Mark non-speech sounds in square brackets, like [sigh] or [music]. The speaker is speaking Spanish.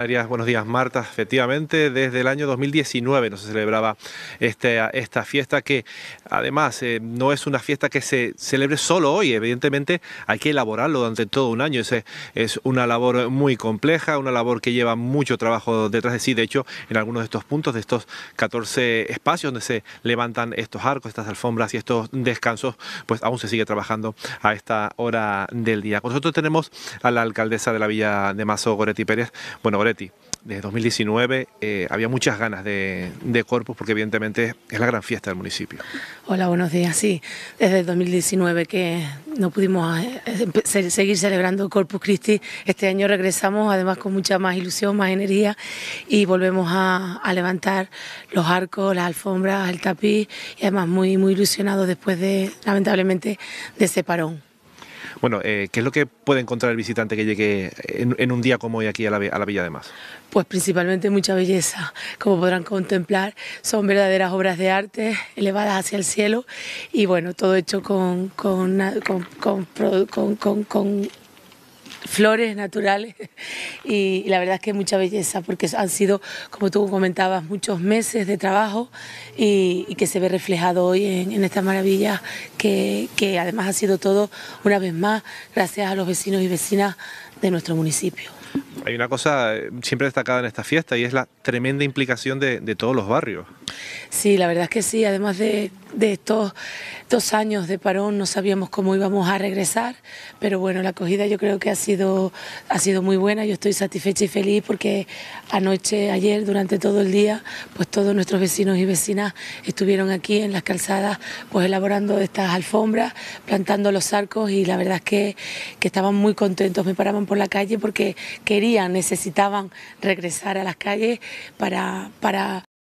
Buenos días, Marta. Efectivamente, desde el año 2019 no se celebraba este, esta fiesta que además eh, no es una fiesta que se celebre solo hoy, evidentemente hay que elaborarlo durante todo un año. Es, es una labor muy compleja, una labor que lleva mucho trabajo detrás de sí. De hecho, en algunos de estos puntos, de estos 14 espacios donde se levantan estos arcos, estas alfombras y estos descansos, pues aún se sigue trabajando a esta hora del día. nosotros tenemos a la alcaldesa de la Villa de Mazo, Goretti Pérez. Bueno, desde 2019 eh, había muchas ganas de, Corpus porque evidentemente es la gran fiesta del municipio. Hola, buenos días. Sí, desde 2019 que no pudimos eh, seguir celebrando Corpus Christi. Este año regresamos además con mucha más ilusión, más energía y volvemos a, levantar los arcos, las alfombras, el tapiz y además muy, muy ilusionados después de, lamentablemente, de ese parón. Bueno, eh, ¿qué es lo que puede encontrar el visitante que llegue en, un día como hoy aquí a la, Villa de Más? Pues principalmente mucha belleza. Como podrán contemplar, son verdaderas obras de arte elevadas hacia el cielo y bueno, todo hecho con, con, con flores naturales [laughs] y, la verdad es que mucha belleza porque han sido, como tú comentabas, muchos meses de trabajo y, que se ve reflejado hoy en, en esta maravilla que, que además ha sido todo una vez más gracias a los vecinos y vecinas de nuestro municipio. Hay una cosa eh, siempre destacada en esta fiesta y es la tremenda implicación de, de todos los barrios. Sí, la verdad es que sí, además de, estos dos años de parón no sabíamos cómo íbamos a regresar, pero bueno, la acogida yo creo que ha sido, ha sido muy buena, yo estoy satisfecha y feliz porque anoche, ayer, durante todo el día, pues todos nuestros vecinos y vecinas estuvieron aquí en las calzadas pues elaborando estas alfombras, plantando los arcos y la verdad es que, que estaban muy contentos, me paraban por la calle porque querían, necesitaban regresar a las calles para, para